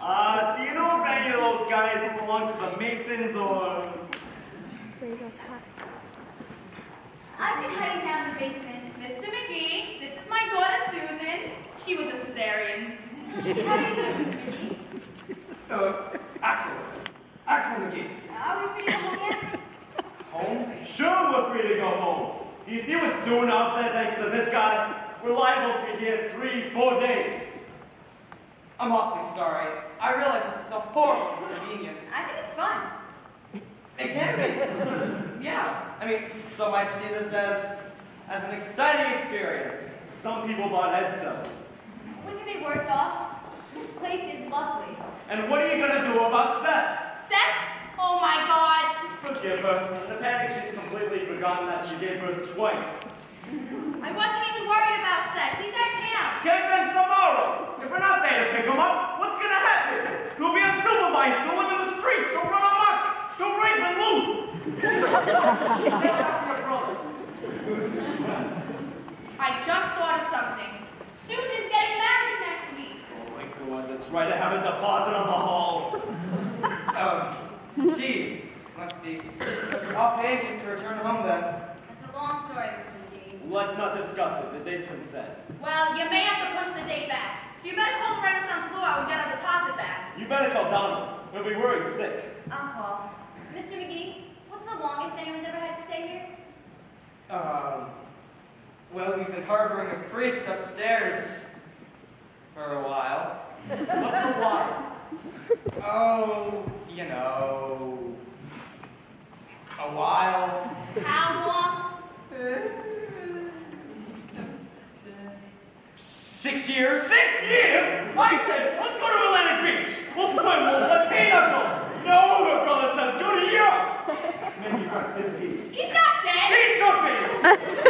uh, do you know if any of those guys belong to the Masons or... I've been heading down the basement. Mr. Magee, this is my daughter Susan. She was a cesarean. How do you do, Mr. Magee? Uh, Axel. Axel Magee. Are we free to look Do you see what's doing out there thanks to this guy? We're liable to be here three, four days. I'm awfully sorry. I realize this is a horrible inconvenience. I think it's fun. It can be. yeah. I mean, some might see this as as an exciting experience. Some people bought head cells. We could be worse off. This place is lovely. And what are you gonna do about Seth? Seth? Oh my god. Forgive her. In a panic, she's completely forgotten that she gave birth twice. I wasn't even worried about Seth. He's at camp. Camping's tomorrow. If we're not there to pick him up, what's gonna happen? He'll be unsupervised. He'll live in the streets. He'll run amok. He'll rape and loot. That's after your brother. I just thought of something. Susan's getting married next week. Oh my god, that's right. I have a deposit on the hall. Um, gee, must be off anxious to return home then. That's a long story, Mr. Magee. Let's not discuss it. The date's been set. Well, you may have to push the date back. So you better call the Renaissance Luau and get our deposit back. You better call Donald. He'll be worried sick. I'll call. Mr. Magee, what's the longest anyone's ever had to stay here? Um, well, we've been harboring a priest upstairs for a while. What's a while? Oh, you know, a while. How long? Six years. Six years? I said, let's go to Atlantic Beach. We'll swim, we'll play pinochle. No, her brother says, go to Europe. May he rest in peace. He's not dead! He should be.